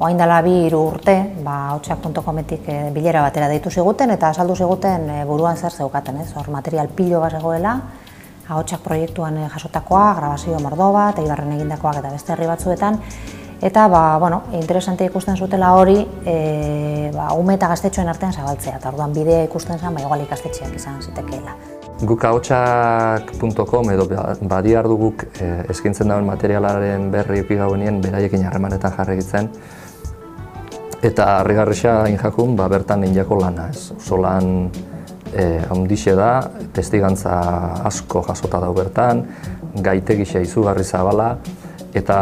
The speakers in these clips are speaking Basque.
Oain dela bi hiru urte, ba, hotxak.cometik e, bilera batera deitu ziguten eta azaldu ziguten e, buruan zer zeukaten, ez? Hor material pilo bat zegoela, ahotsak proiektuan e, jasotakoa, grabazio mordo bat, eibarren egindakoak eta beste herri batzuetan, eta ba, bueno, interesante ikusten zutela hori e, ba, ume eta gaztetxoen artean zabaltzea, eta orduan bidea ikusten zen, ba, igual ikastetxeak izan zitekeela. Guk ahotsak.com edo badiar duguk e, eskintzen dauen materialaren berri upi gauenien beraiekin harremanetan jarri Eta harrigarrisa injakun, ba, bertan injako lana, ez. Oso lan e, ondixe da, testigantza asko jasota dau bertan, gaitegisa izugarri zabala, eta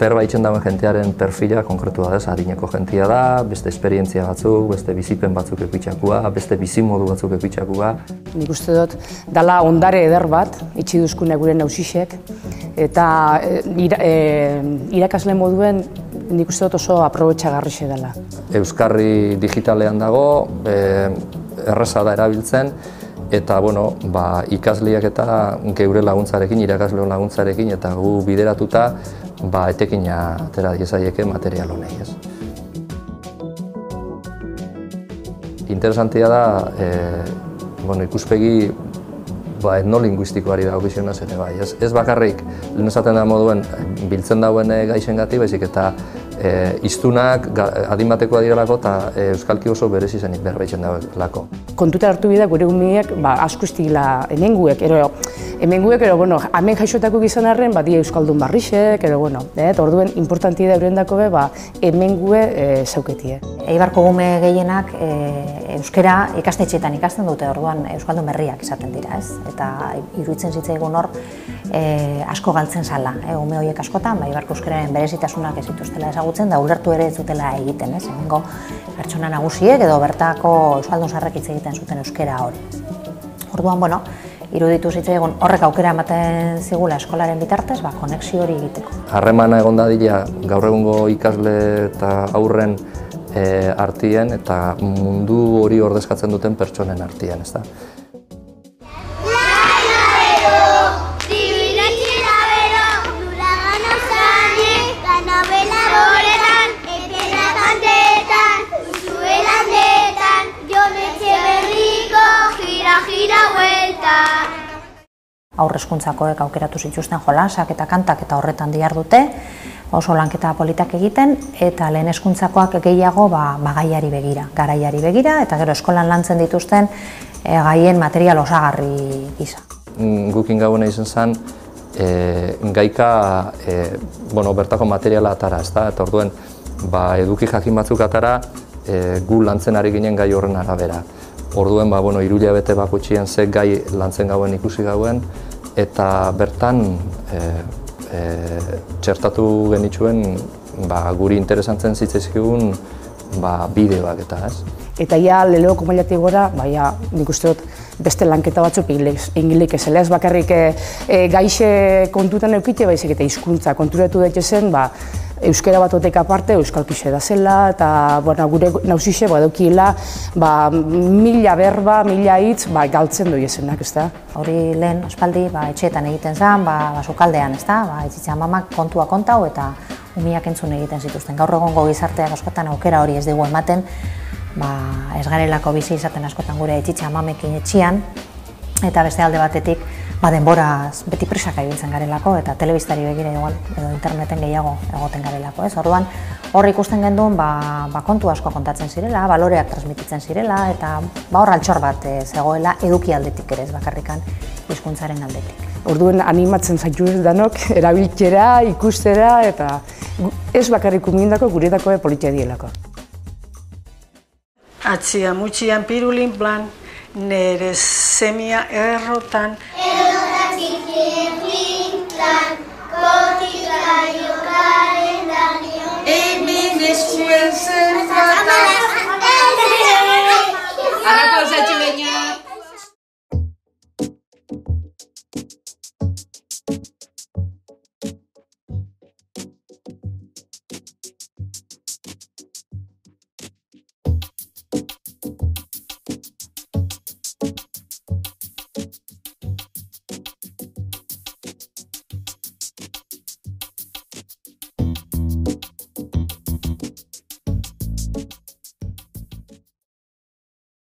berba itxen dauen jentearen perfila konkretua da, adineko jentia da, beste esperientzia batzuk, beste bizipen batzuk epitxakua, beste bizimodu batzuk epitxakua. Nik uste dut, dala ondare eder bat, itxi duzkune gure nausisek, eta e, irakasle moduen nik uste dut oso aprobetxagarri dela. Euskarri digitalean dago, e, erresa da erabiltzen, eta bueno, ba, ikasliak eta geure laguntzarekin, irakasleon laguntzarekin, eta gu bideratuta ba, etekina atera diezaieke material honei. Ez. Interesantia da, e, bueno, ikuspegi ba, etnolinguistikoari dago bizionaz ere bai. Ez, ez bakarrik, lehen esaten da moduen, biltzen dauen gaixen gati, baizik eta e, iztunak adimatekoa direlako eta e, euskalki oso berezi zenik berbaitzen lako. Kontuta hartu bida gure umiek ba, asko estigila emenguek, ero, emenguek, ero, bueno, hemen jaixotako gizan arren, ba, euskaldun barrixek, edo, bueno, eh, orduen importanti da eurendako be, ba, emengue e, zauketie. Eibarko gume gehienak e, euskera ikastetxeetan ikasten dute, orduan euskaldun berriak izaten dira, ez? Eta iruditzen zitzaigun hor, e, asko galtzen zala, e, ume horiek askotan, ba, Eibarko euskararen berezitasunak ez dituztela ezagutzen, da ulertu ere ez zutela egiten, ez? Hemengo pertsona nagusiek edo bertako euskaldun sarrek hitz egiten zuten euskera hori. Orduan, bueno, iruditu zitzaigun horrek aukera ematen zigula eskolaren bitartez, ba, konexio hori egiteko. Harremana egon dadila gaur egungo ikasle eta aurren e, artien eta mundu hori ordezkatzen duten pertsonen artien, ezta. Aurrezkuntzakoek aukeratu zituzten jolasak eta kantak eta horretan diar dute, oso lanketa politak egiten, eta lehen eskuntzakoak gehiago ba, bagaiari begira, garaiari begira, eta gero eskolan lantzen dituzten e, gaien material osagarri gisa. Mm, gukin gauena izan zen, e, gaika e, bueno, bertako materiala atara, ez da? eta orduen ba, eduki jakin batzuk atara, e, gu lantzen ari ginen gai horren arabera. Orduen, ba, bueno, irulia bete bakutxien ze gai lantzen gauen ikusi gauen, eta bertan e, e, txertatu genituen ba, guri interesantzen zitzaizkigun ba, bideoak eta ez. Eta ja, leleo komailatik gora, ba, ja, nik uste dut beste lanketa batzuk ingilik ez, ez bakarrik e, gaixe kontutan eukite, baizik eta hizkuntza konturatu daitezen, ba, euskera bat otek aparte, euskal kixe da zela, eta bueno, gure nausixe badukiela ba, mila berba, mila hitz ba, galtzen doi esenak, ez? Hori lehen, ospaldi, ba, etxeetan egiten zen, ba, ba sukaldean, ez da? Ba, etxitzen mamak kontua kontau eta umiak entzun egiten zituzten. Gaur egongo gizarteak askotan aukera hori ez digu ematen, ba, ez garelako bizi izaten askotan gure etxitza mamekin etxian, eta beste alde batetik, ba, denboraz beti presaka ibiltzen garelako eta telebistari begira igual edo interneten gehiago egoten garelako, ez? Orduan hor ikusten genduen ba, ba kontu asko kontatzen zirela, baloreak transmititzen zirela eta ba hor altxor bat e, zegoela eduki aldetik ere ez bakarrikan hizkuntzaren aldetik. Orduan animatzen zaitu danok erabiltzera, ikustera eta ez bakarrik umindako guretako politia dielako. Atzia mutxian pirulin plan, nere semia errotan. Amen. Amen. Amen.